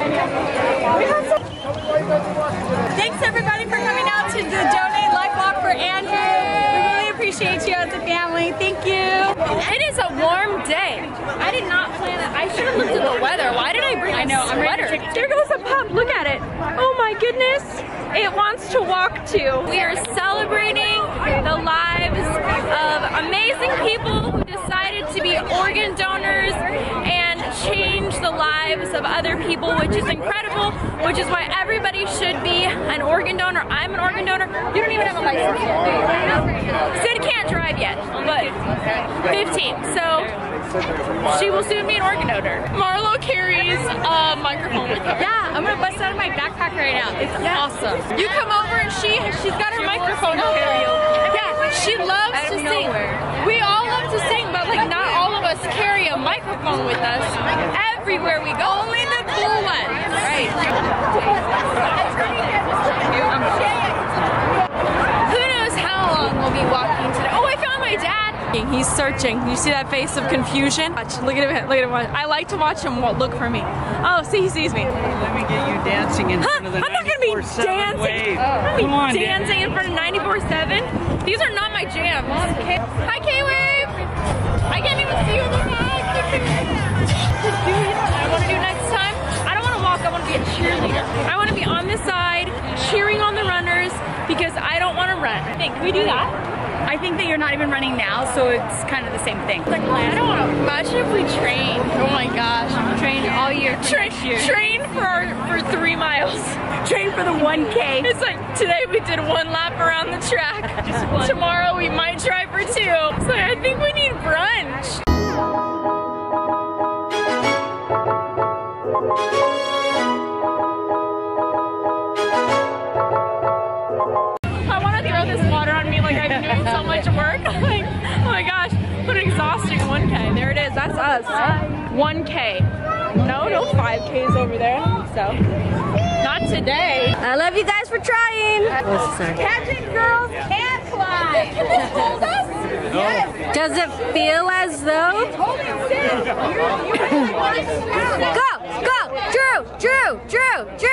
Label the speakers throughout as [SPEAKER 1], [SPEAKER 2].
[SPEAKER 1] Thanks everybody for coming out to the Donate Life Walk for Andrew. We really appreciate you as a family. Thank you.
[SPEAKER 2] It is a warm day. I did not plan it. I should have looked at the weather. Why did I bring
[SPEAKER 1] I know. I'm ready
[SPEAKER 2] there goes a pup. Look at it. Oh my goodness. It wants to walk too. We are celebrating the lives of amazing people who decided to be organ donors of other people, which is incredible, which is why everybody should be an organ donor. I'm an organ donor. You don't even have a license yet, do you? Sid can't drive yet, but 15. So she will soon be an organ donor. Marlo carries a microphone with her.
[SPEAKER 1] Yeah, I'm gonna bust out of my backpack right now. It's awesome.
[SPEAKER 2] You come over and she she's got her microphone to carry you. Yeah, she loves to sing. We all love to sing, but like not all of us carry a microphone with us everywhere we go. Only the cool ones. Right. Who knows how long we'll be walking today? Oh, I found my dad. He's searching. You see that face of confusion? Watch, Look at him. Look at him. I like to watch him look for me. Oh, see, he sees me.
[SPEAKER 3] Let me get you dancing in
[SPEAKER 2] Huh,
[SPEAKER 3] front of the
[SPEAKER 2] I'm not gonna be dancing.
[SPEAKER 3] wave.
[SPEAKER 2] I'm gonna be
[SPEAKER 3] Come on,
[SPEAKER 2] dancing in front of 94.7. These are not my jams. Hi, K-Wave. I don't want to run. Think, can we do that?
[SPEAKER 1] I think that you're not even running now, so it's kind of the same thing.
[SPEAKER 2] Like, I don't want to. Imagine if we train. Oh my gosh.
[SPEAKER 1] Train all year.
[SPEAKER 2] Train, train for our, for three miles.
[SPEAKER 1] Train for the 1K.
[SPEAKER 2] It's like today we did one lap around the track. Tomorrow we might try for two. So I think we need brunch. Like I've been doing so much work. like, oh my gosh, what an exhausting 1K. There it is. That's us. 1K. No, no 5Ks over there. I don't think so. Not today.
[SPEAKER 4] I love you guys for trying.
[SPEAKER 1] Pageant girls can climb.
[SPEAKER 4] Does it feel as though? go, go, Drew, Drew, Drew, Drew.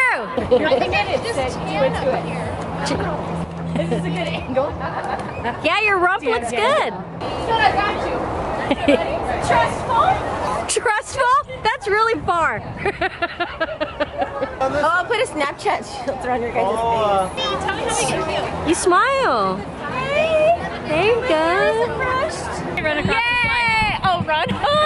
[SPEAKER 1] This is a good angle.
[SPEAKER 4] Yeah, your rump looks good.
[SPEAKER 1] Trustful?
[SPEAKER 4] Trustful? That's really far.
[SPEAKER 5] Oh, I'll put a Snapchat filter on your guys' oh, uh, face.
[SPEAKER 4] You smile. There you go.
[SPEAKER 2] Run across Yay! Oh, run.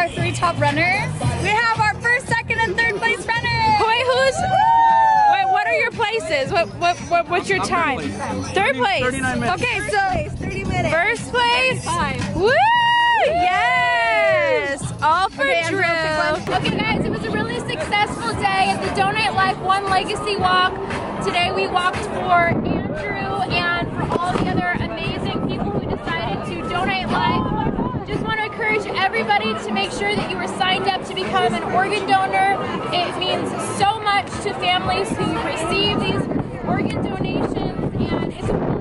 [SPEAKER 1] our three top runners. We have our first, second, and third place runners.
[SPEAKER 2] Wait, who's? Wait, what are your places? What what, what what's your time? Third place.
[SPEAKER 3] 39 minutes.
[SPEAKER 2] Okay, so
[SPEAKER 1] 30 minutes.
[SPEAKER 2] first place.
[SPEAKER 1] Five.
[SPEAKER 2] Woo! Yes! All for Drew.
[SPEAKER 6] Okay, guys, it was a really successful day at the Donate Life One Legacy Walk. Today we walked for Andrew and for all the other amazing people who decided to donate life. Just want to encourage everybody to make sure that you are signed up to become an organ donor. It means so much to families who receive these organ donations, and it's great